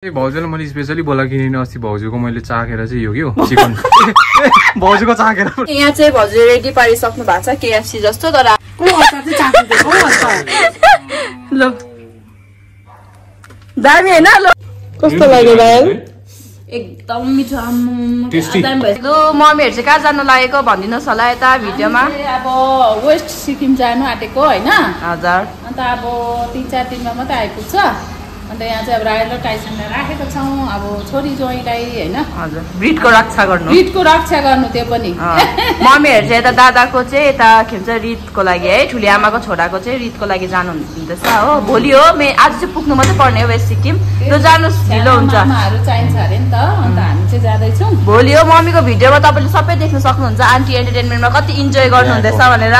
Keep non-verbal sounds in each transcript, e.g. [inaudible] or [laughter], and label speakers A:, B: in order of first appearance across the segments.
A: ए भाउजूलाई मैले स्पेसली बोला किनिने अस्ति भाउजूको मैले चाखेर चाहिँ यो के हो [laughs] चिकन। भाउजूको चाखेर।
B: यहाँ चाहिँ भाउजूले रेडी पारिसक्नु भएको छ केएफसी जस्तो तर ल। दामी होइन ल। कस्तो लाग्यो भाइ? एकदम मिठो आम्मामा,
A: Tasty.
B: दामी भयो। लु मम्मीहरू चाहिँ कहाँ जानु लागेको? भनिदिनुहोस् होला यता भिडियोमा।
C: अब वेस्ट सिक्किम जानु आँटेको होइन?
B: हजुर।
C: अन्त अब तिन चार दिनमा मात्रै आइपुग्छ अन्त यहाँ चाहिँ अब रायल र टाइसनलाई राखेको छौँ। अब छोरी ज्वाइँलाई होइन।
B: हजुर। ब्रिडको रक्षा गर्नु।
C: ब्रिडको रक्षा गर्नु त्यो पनि।
B: मम्मीहरू चाहिँ यता दादाको चाहिँ यता के भन्छ रितको लागि है ठुली आमाको छोराको चाहिँ रितको लागि जानु हुँदैछ हो। भोलि हो मे आज चाहिँ पुग्नु मात्रै पर्ने हो वेस्ट सिक्किम। त्यो जानुहोस् ढिलो हुन्छ।
C: चाहिन्छ अरे नि त। अन्त हामी चाहिँ जाँदैछौँ।
B: भोलि हो मम्मीको भिडियोमा तपाईँले सबै देख्न सक्नुहुन्छ। आन्टी एन्टरटेनमेन्टमा कति इन्जोय गर्नुहुँदैछ भनेर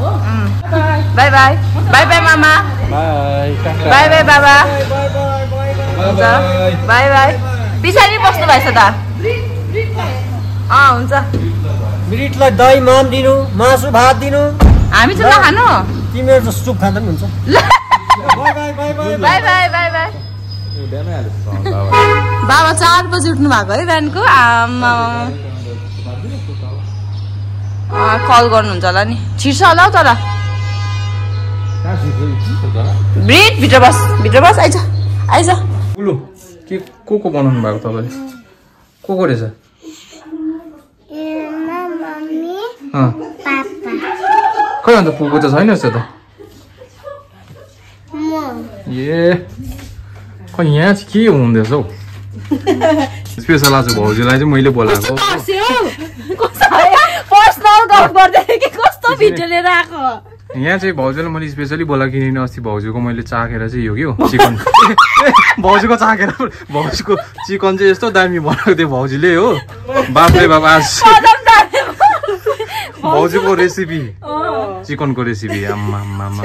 B: हो। बाई बाई बाई बाई मामा बाई बाई बाबा हुन्छ बाई बाई पछाडि बस्नु भएछ त अँ हुन्छ
D: मिरिटलाई दही माम दिनु मासु भात दिनु
B: हामी चाहिँ नखानु
D: तिमीहरू त सुप खाँदा पनि हुन्छ
B: बाबा चार बजी उठ्नु भएको है बिहानको आमा कल गर्नुहुन्छ होला नि छिर्छ होला हौ तर ब्रिड भित्र बस भित्र बस आइज आइज।
A: ठुलो के को को बनाउनु भएको तपाईँले? को को रहेछ। खै अन्त पुगो त छैन रहेछ त। ए खै यहाँ चाहिँ के हुँदैछ हौ? स्पेसल आज भाउजूलाई चाहिँ मैले बोलाएको।
B: पर्सनल गफ गर्दै कि कस्तो भिडियो लिएर आएको?
A: यहाँ चाहिँ भाउजूलाई मैले स्पेसली बोला किनिने अस्ति भाउजूको मैले चाखेर चाहिँ यो के हो चिकन। [laughs] भाउजूको चाखेर भाउजूको चिकन चाहिँ यस्तो दामी बनाएको थियो भाउजूले हो। बापले बाप आज भाउजूको रेसिपी चिकनको रेसिपी आम्मा आम्मा आम्मा।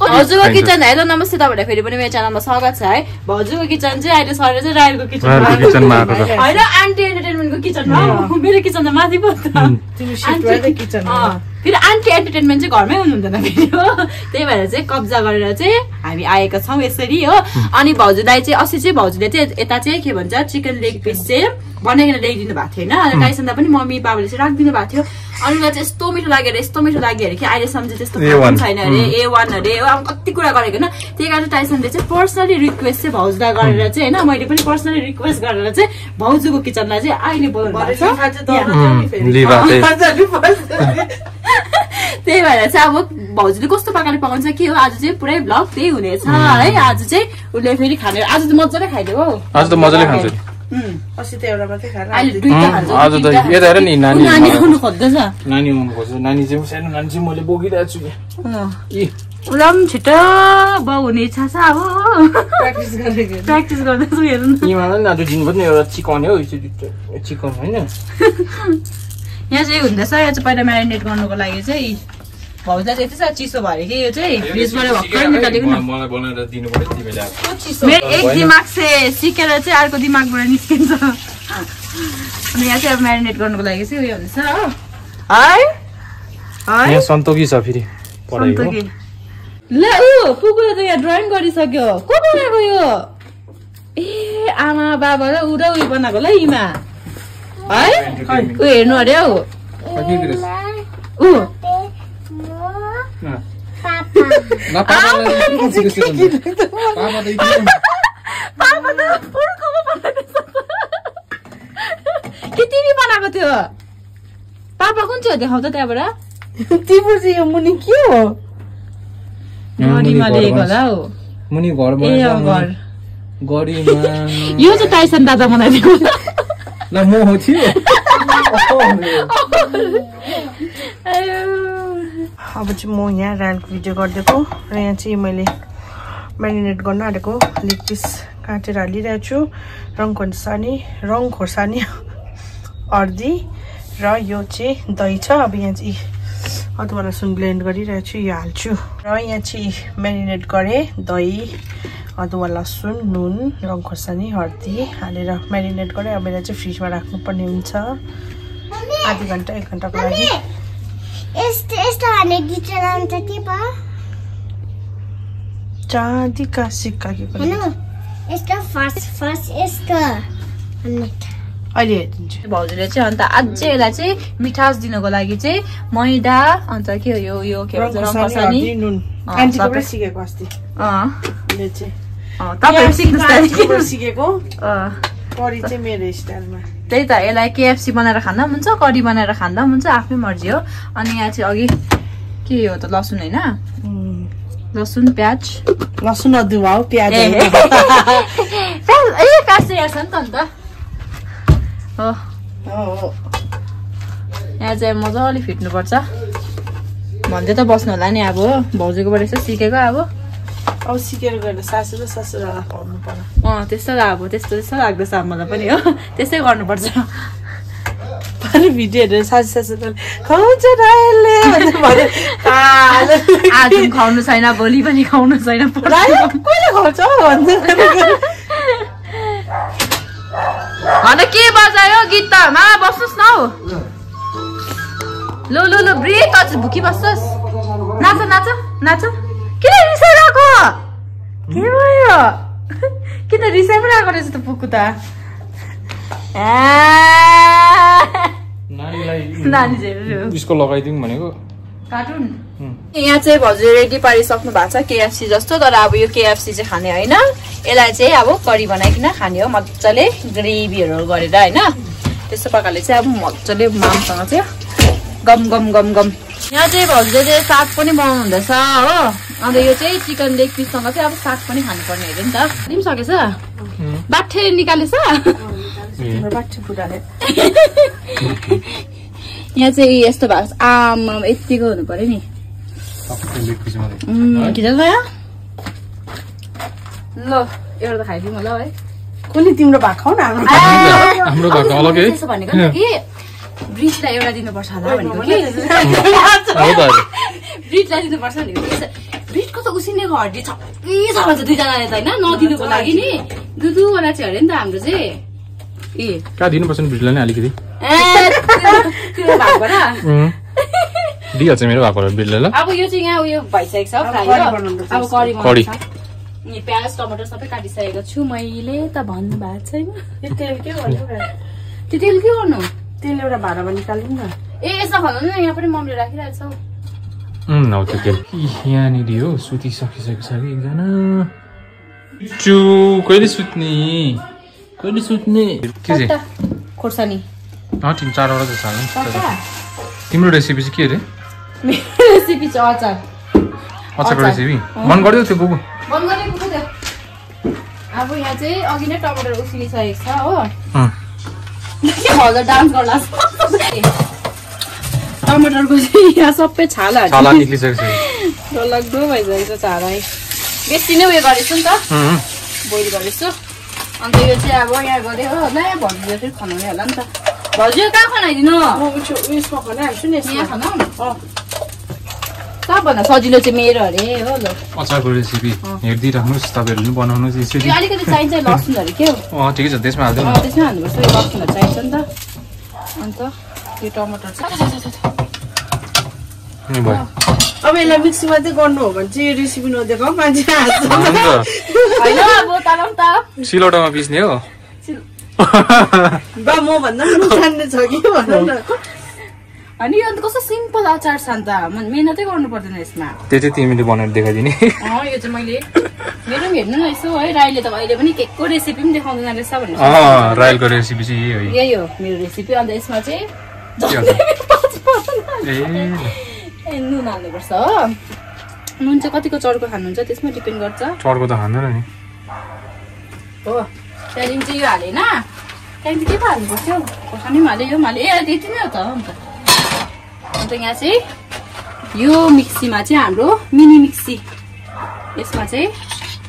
B: भाउजूको किचन हेलो नमस्ते तपाईँलाई फेरि पनि मेरो च्यानलमा स्वागत छ है। भाउजूको किचन चाहिँ अहिले सर चाहिँ रायलको
A: रायलको
B: किचन
A: किचनमा
B: होइन आन्टी एन्टरटेनमेन्टको किचनमा हो। मेरो किचन त माथि पो त। फेरि आन्टी एन्टरटेनमेन्ट चाहिँ घरमै हुनुहुँदैन फेरि हो। त्यही भएर चाहिँ कब्जा गरेर चाहिँ हामी आएका छौँ यसरी हो। अनि भाउजूलाई चाहिँ अस्ति चाहिँ भाउजूले चाहिँ यता चाहिँ के भन्छ चिकन लेग पिस चाहिँ बनाइकन ल्याइदिनु भएको थियो होइन अनि टाइसनलाई पनि मम्मी बाबाले चाहिँ राखिदिनु भएको थियो। अनि उसलाई चाहिँ यस्तो मिठो लाग्यो अरे यस्तो मिठो लाग्यो अरे कि अहिलेसम्म चाहिँ त्यस्तो खाएको पनि
A: A1.
B: छैन अरे ए वान अरे हो अब कति कुरा गरेको होइन। त्यही कारण टाइसनले चाहिँ पर्सनली रिक्वेस्ट चाहिँ भाउजूलाई गरेर चाहिँ होइन मैले पनि पर्सनली रिक्वेस्ट गरेर चाहिँ भाउजूको किचनलाई चाहिँ अहिले बोलाउनु भएको छ। त्यही भएर चाहिँ अब भाउजूले कस्तो प्रकारले पकाउँछ के हो? आज चाहिँ पुरै ब्लग त्यही हुनेछ है। आज चाहिँ उसले फेरि खाने आज त मजाले खाइदियो हौ।
A: आज त मजाले खान्छ। नि
C: अस्ति त एउटा मात्रै खाएर
B: अहिले दुइटा खान्छ।
A: आज त यता हेर नि नानी
B: नानी खानु खोज्दैछ।
A: नानी आउनु खोज्छ नानी चाहिँ सानो नानी चाहिँ मैले बोकिरहेको छु। यहाँ इ।
B: उसलाई पनि छिटो बाउ हुने इच्छा छ अब।
C: प्र्याक्टिस गरेको
B: प्र्याक्टिस गर्दैछु हेर्नु न।
A: यिनीहरूलाई नि आज दिनुपर्ने एउटा चिकन हो यो चिकन होइन। [laughs]
B: यहाँ चाहिँ हुँदैछ यहाँ चाहिँ पहिला म्यारिनेट गर्नुको लागि चाहिँ भाउजूलाई चाहिँ यति साह्रो चिसो भयो कि यो चाहिँ फ्रिजबाट भर्खर निकालेको मेरो एक दिमाग चाहिँ सिकेर चाहिँ अर्को दिमागबाट निस्किन्छ। अनि यहाँ चाहिँ अब म्यारिनेट गर्नुको लागि चाहिँ उयो हुन्छ हो। है? है?
A: यहाँ सन्तोकी छ फेरि पढाइको
B: सन्तोकी। ल ऊ पुगुले त यहाँ ड्रइङ गरिसक्यो। को बनाएको यो? ए आमा बाबा र ऊ र उयो बनाएको ल इमा है ऊ हेर्नु अरे हौ ऊ पापा त फुर्कोमा बनाएको के तिमी बनाएको थियो पापा कुन चाहिँ हो देखाउ त त्यहाँबाट
C: तिम्रो चाहिँ यो मुनि के हो
B: गरिमा लिएको होला हौ
A: मुनि घर
B: यो चाहिँ टाइसन दादा बनाइदिएको
A: थियो
C: अब चाहिँ म यहाँ रायलको भिडियो गरिदिएको र यहाँ चाहिँ मैले म्यारिनेट गर्न आँटेको लेग पिस काटेर हालिरहेको छु रङ खोर्सानी रङ खोर्सानी अर्दी र यो चाहिँ दही छ अब यहाँ चाहिँ अदुवा लसुन ब्लेन्ड गरिरहेको छु यो हाल्छु र यहाँ चाहिँ म्यारिनेट गरेँ दही अदुवा लसुन नुन रङ खोर्सानी हर्दी हालेर म्यारिनेट गरेँ अब यसलाई चाहिँ फ्रिजमा राख्नुपर्ने हुन्छ। आधी घन्टा एक घन्टाको लागि। चाँदीका सिक्का के अहिले हेरिदिन्छु।
B: भाउजूले चाहिँ अन्त अझै यसलाई चाहिँ मिठास दिनको लागि चाहिँ मैदा अन्त के हो यो यो के भन्छ तपाईँहरू त
C: सिकेको? करी चाहिँ मेरो स्टाइलमा।
B: त्यही त यसलाई केएफसी बनाएर खाँदा पनि हुन्छ करी बनाएर खाँदा पनि हुन्छ आफ्नै मर्जी हो। अनि यहाँ चाहिँ अघि के हो त लसुन होइन? लसुन प्याज।
C: लसुन अदुवा हो प्याज
B: ए। [laughs] प्याज चाहिँ यहाँ छ नि त अन्त। हो। यहाँ चाहिँ मजाले फिट्नुपर्छ। भन्दै त बस्नु होला नि अब भाउजूकोबाट यसो सिकेको अब।
C: अब सिकेर गएर सासु र ससुरालाई खुवाउनु पर्यो
B: अँ त्यस्तो अब त्यस्तो त्यस्तो लाग्दैछ मलाई पनि हो। [laughs] त्यस्तै गर्नुपर्छ।
C: अनि भिडियो हेरेर सासु ससुराले खुवाउँछ। [laughs]
B: आज खुवाउनु छैन भोलि पनि खुवाउनु छैन
C: कहिले खुवाउँछ? भन्छ
B: के बजायो गीत त? मा बस्नुहोस् न हौ। लु लु लु ब्रेक अझ भुकी बस्नुहोस् नाच नाच नाच। किन रिसाइरहेको के भयो किन रिसाइ पनि आएको रहेछ त पुकु त
A: नानीलाई
B: नानी चाहिँ
A: उसको लगाइदिउँ भनेको
B: कार्टुन यहाँ चाहिँ भाउजू रेडी पारिसक्नु भएको छ केएफसी जस्तो तर अब यो केएफसी चाहिँ खाने होइन यसलाई चाहिँ अब करी बनाइकन खाने हो मजाले ग्रेभीहरू गरेर होइन त्यस्तो प्रकारले चाहिँ अब मजाले मामसँग चाहिँ गम गम गम गम यहाँ चाहिँ भाउजूले चाहिँ साग पनि बनाउनु हुँदैछ हो अन्त यो चाहिँ चिकन लेग पिससँग चाहिँ अब साग पनि खानुपर्ने अरे नि त पनि सकेछ बाठे निकालेछ
C: मेरो बाठो बुढाले
B: यहाँ चाहिँ यस्तो भएको छ आमा यत्तिको हुनु पर्यो नि ल एउटा त खाइदिउँ होला है
C: कुनै तिम्रो भाग खाउ न
B: भनेको नि कि ब्रिजलाई एउटा दिनुपर्छ होला भनेको कि ब्रिजलाई दिनुपर्छ भनेको कि ब्रिजको त उसिनेको हड्डी छप्पी छ भन्छ दुईजनाले त होइन नदिनुको लागि नि। दुधुवाला चाहिँ अरे नि त हाम्रो चाहिँ। ए।
A: कहाँ दिनुपर्छ नि भिडलाई नै अलिकति?
B: त्यो- त्यो.
A: दिइहाल्छ मेरो भएको बिलले ल।
B: अब यो चाहिँ यहाँ उयो भइसकेको छ अब प्याज टमाटर सबै काटिसकेको छु। मैले त भन्नु भएको छैन।
C: यो तेल के गर्नु
B: त्यो तेल के गर्नु?
C: तेल एउटा भाँडामा निकाल्नु न।
B: ए यसमा भन्नु न यहाँ पनि मम्मीले राखिरहेको छ
A: यहाँनिर हो सुतिसकिसकेको छ कि एकजना चु कहिले सुत्ने कहिले सुत्ने के चाहिँ
B: कता? खोर्सानी
A: तिन चारवटा जस्तो छ? तिम्रो रेसिपी चाहिँ के अरे
B: रेसिपी चाहिँ अचार
A: अचारको
B: अचार।
A: रेसिपी मन गरिदियो त्यो
B: पो त्यो अब यहाँ चाहिँ अघि नै टमाटर उसिनिसकेको छ हो
A: अँ
B: के भन्छ डान्स गर्ला टमाटरको चाहिँ यहाँ सबै
A: छाला
B: डरलाग्दो भइसकेको छ छाला है। बेसी नै उयो गरेको छु नि त। बोइल गरेछु। अन्त यो चाहिँ अब यहाँ गऱ्यो हो। ल भजियो चाहिँ खनाउने होला नि त। भजियो कहाँ खनाइदिनु?
C: उयसमा खनाइहाल्छु नि
B: यहाँ
C: यसमा
B: खनाउ सबभन्दा सजिलो चाहिँ मेरो अरे हो ल।
A: अचारको रेसिपी हेरिदिइराख्नुहोस् तपाईँहरूले पनि बनाउनुहोस् यसरी।
B: अलिकति चाहिन्छ लसुनहरू के हो?
A: अँ ठिकै छ। त्यसमा
B: अँ, त्यसमै हाल्नुपर्छ यो लसुनहरू चाहिन्छ नि त। अन्त यो टमाटर छ
C: अब यसलाई मिक्सीमा चाहिँ गर्नु हो भने चाहिँ रेसिपी नदेखाऊ मान्छे
A: सिलौटामा पिस्ने हो।
C: बा म भन्दा पनि नजान्ने छ कि भनौँ न।
B: अनि यो अन्त कस्तो सिम्पल अचार छ नि त म- मिहिनेतै गर्नु पर्दैन यसमा।
A: त्यो चाहिँ तिमीले बनाएर देखाइदिने।
B: अँ यो चाहिँ मैले मेरो पनि हेर्नु न यसो है राईले त अहिले पनि केकको रेसिपी पनि देखाउँदैन रहेछ भनेर
A: अँ रायलको रेसिपी चाहिँ यही हो।
B: यही हो मेरो रेसिपी अन्त यसमा चाहिँ
A: ए।
B: ए, नुन हाल्नुपर्छ हो। नुन चाहिँ कतिको चर्को खानुहुन्छ त्यसमा डिपेन्ड गर्छ।
A: चर्को त खाँदैन नि।
B: हो। त्यहाँदेखि चाहिँ यो हालेन। त्यहाँदेखि के पो हाल्नुपर्छ हौ खोर्सानी पनि हाल्यो यो पनि हाल्यो ए त्यति नै हो त अन्त अन्त यहाँ चाहिँ यो मिक्सीमा चाहिँ हाम्रो मिनी मिक्सी। यसमा चाहिँ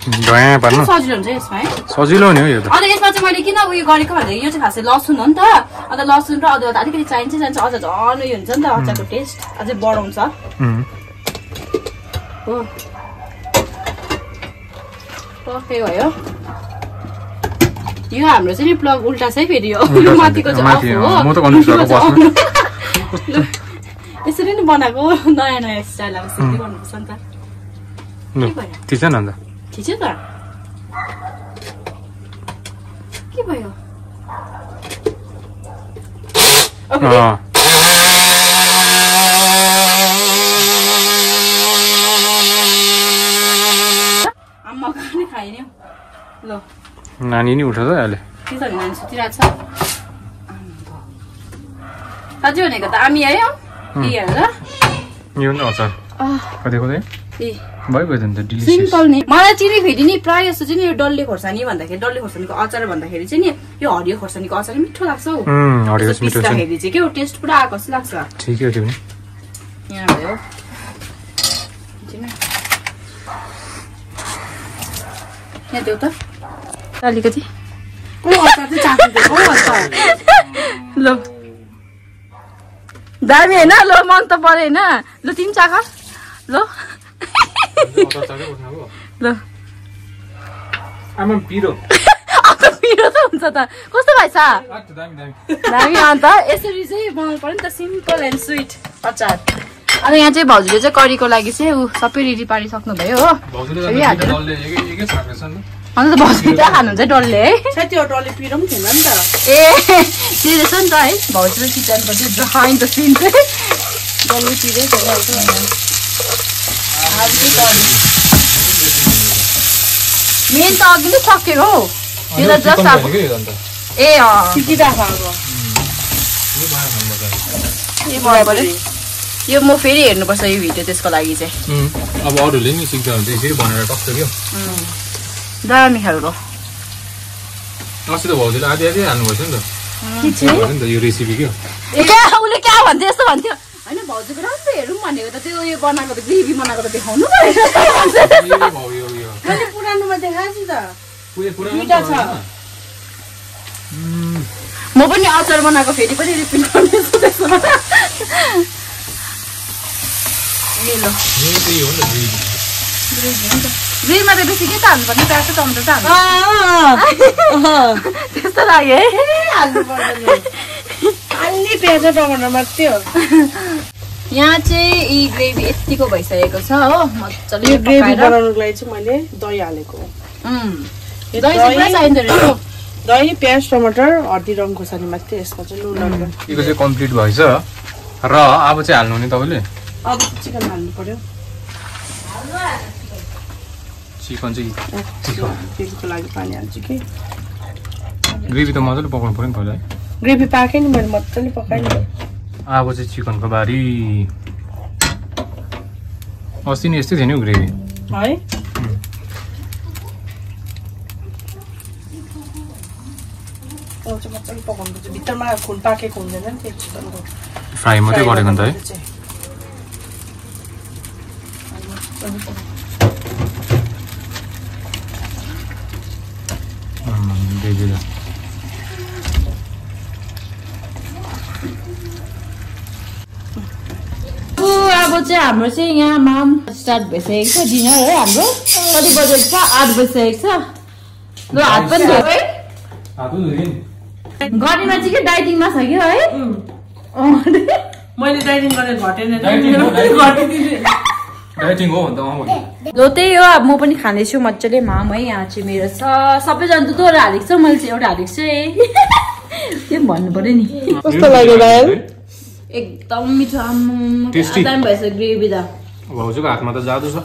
B: सजिलो हुन्छ यसमा है?
A: सजिलो नि हो यो त।
B: अन्त यसमा चाहिँ मैले किन उयो गरेको भन्दाखेरि यो चाहिँ खासै लसुन हो नि त। अन्त लसुन र अदुवा त अलिकति चाहिन्छ चाहिन्छ। अझ झन् उयो हुन्छ नि त अचारको टेस्ट। अझै बढाउँछ. हो। टक्कै भयो। यो हाम्रो चाहिँ नि प्लग उल्टा छ है फेरि यो। माथिको चाहिँ हो। [laughs] यसरी नै बनाएको नयाँ नयाँ स्टाइल अब यसरी गर्नुपर्छ नि त।
A: न अन्त।
B: त के भयो। आम्मा खाने खाएन ल
A: नानी नि उठ त अहिले
B: के छ नानी सुतिरहेको छ साँच्चै भनेको त आमी आयो के हेरेर
A: यो नि अचार कतै कतै
B: ए सिम्पल नि। मलाई चिनी फेरि नि प्रायः जस्तो चाहिँ नि यो डल्ले खोर्सानी भन्दाखेरि डल्ले खोर्सानीको अचार भन्दाखेरि चाहिँ नि यो हरियो खोर्सानीको अचार मिठो लाग्छ हौ।
A: उम् हरियो
B: यसो
A: मिठो छ नि।
B: पिस्दाखेरि चाहिँ के हो टेस्ट पुरा आएको जस्तो लाग्छ?
A: ठिकै हो
B: यहाँ भयो। यहाँ देऊ त। अलिकति। ल। दामी होइन? ल मन त पऱ्यो होइन ल तिमी चाख। ल। ल
A: आमा पिरो
B: अब त पिरो त हुन्छ त कस्तो भएछ
A: दामी
B: अन्त यसरी चाहिँ बनाउनु पऱ्यो नि त सिम्पल एन्ड स्विट अचार अनि यहाँ चाहिँ भाउजूले चाहिँ करीको लागि चाहिँ ऊ सबै रेडी पारिसक्नु भयो हो अन्त त भाउजूले त खानुहुन्छ है डल्ले है
C: त्यो डल्ले पिरो पनि थिएन नि त
B: ए त्यही रहेछ नि त है भाउजूले किचनको चाहिँ बिहाइन्ड द सिन चाहिँ
C: डल्ले पिरै
B: मेन त अघि नै सकेको हौ यो त जस्ट अब ए यो म फेरि हेर्नुपर्छ यो भिडियो त्यसको लागि चाहिँ
A: अब अरूले नि सिक्दा हुन्छ यसरी भनेर टक्छ क्या
B: दामी खालको
A: अस्ति त भाउजूले आधी आधी हाल्नुभएछ नि त भन्यो नि त यो रेसिपी क्या
B: ए क्या उसले क्या भन्थ्यो यस्तो भन्थ्यो होइन भाउजूको राम्रो हेरौँ भनेको त त्यो उयो बनाएको त ग्रेभी बनाएको त देखाउनु
A: यो
C: मैले पुरानोमा देखाएको छु त। दुइटा छ।
B: म पनि अचार बनाएको फेरि पनि रिपिट गर्नेछु त्यसो भए। ए ल
A: यो चाहिँ हो नि त। ग्रेभी
B: ग्रेभीमा त बेसी के त हाल्नुपर्ने? र टमाटर त हाल्नु [laughs] त्यस्तो लाग्यो है।
C: हाल्नु पर्दैन खाली प्याज र टमाटर मात्रै हो।
B: यहाँ चाहिँ यी ग्रेभी यतिको भइसकेको छ हो मजाले
C: यो ग्रेभी बनाउनुको लागि चाहिँ मैले दही हालेको। [coughs]
B: दही
C: प्याज टमाटर हर्दी रङ खोर्सानी मात्रै यसमा चाहिँ हालेर।
A: यो चाहिँ कम्प्लिट भएछ। र अब चाहिँ हाल्नु नि तपाईँले?
C: अब चिकन हाल्नु पर्यो।
A: चिकन चाहिँ
C: ग्रेभीको लागि पानी हाल्छु कि।
A: ग्रेभी त मजाले पकाउनु पऱ्यो नि पहिला है।
C: ग्रेभी पाकेँ नि मैले मजाले पकाएँ नि
A: अब चाहिँ चिकनको बारी। अस्ति नि यस्तै थियो नि हौ ग्रेभी।
C: है? अब चाहिँ मजाले पकाउनुपर्छ भित्रमा खुन पाकेको हुँदैन नि त्यो चिकनको।
A: फ्राई मात्रै गरेको नि त है? आम्मामा, ग्रेभी त
B: ऊ, अब चाहिँ हाम्रो चाहिँ यहाँ माम स्टार्ट भइसकेको छ डिनर है हाम्रो। कति बजेको छ? आठ बजिसकेको छ। ल हात पनि धोयो है। गर्नेमा चाहिँ के डाइटिङमा छ कि है?
C: मैले डाइटिङ गरेर घटेन।
B: ल त्यही हो अब म पनि खाँदैछु मजाले माम है यहाँ चाहिँ मेरो छ। सबैजना दुईवटा हालेको छ मैले चाहिँ एउटा हालेको छु है। [laughs] त्यो पनि भन्नु पर्यो नि।
C: कस्तो लाग्यो
B: एकदम मिठो आम्म. टाइम भएछ ग्रेभी त
A: भाउजूको हातमा त जादु छ।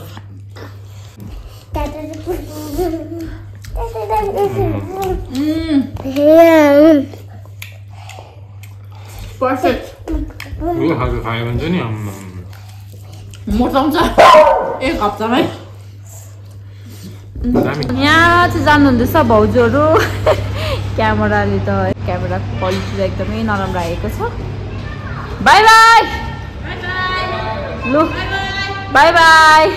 B: पर्फेक्ट
A: यो खालको खायो भने चाहिँ नि।
B: मोटाउँछ। एक हप्तामै। यहाँ चाहिँ जानुहुँदैछ भाउजूहरू। [laughs] क्यामेराले त क्यामेराको क्वालिटी त एकदमै नराम्रो आएको छ। Bye bye. Bye bye. Look. Bye bye. bye, -bye.